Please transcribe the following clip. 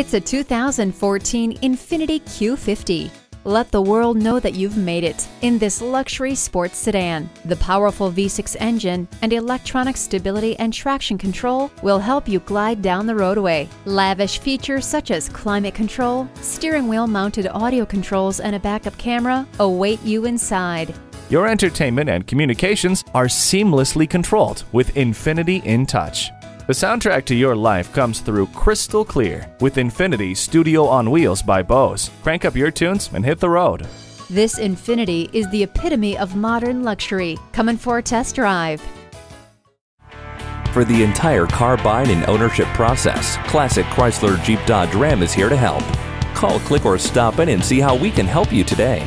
It's a 2014 Infiniti Q50. Let the world know that you've made it in this luxury sports sedan. The powerful V6 engine and electronic stability and traction control will help you glide down the roadway. Lavish features such as climate control, steering wheel mounted audio controls, and a backup camera await you inside. Your entertainment and communications are seamlessly controlled with Infiniti InTouch. The soundtrack to your life comes through crystal clear with Infiniti Studio on Wheels by Bose. Crank up your tunes and hit the road. This Infiniti is the epitome of modern luxury. Coming for a test drive. For the entire car buying and ownership process, Classic Chrysler Jeep Dodge Ram is here to help. Call, click, or stop in and see how we can help you today.